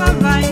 Bye-bye.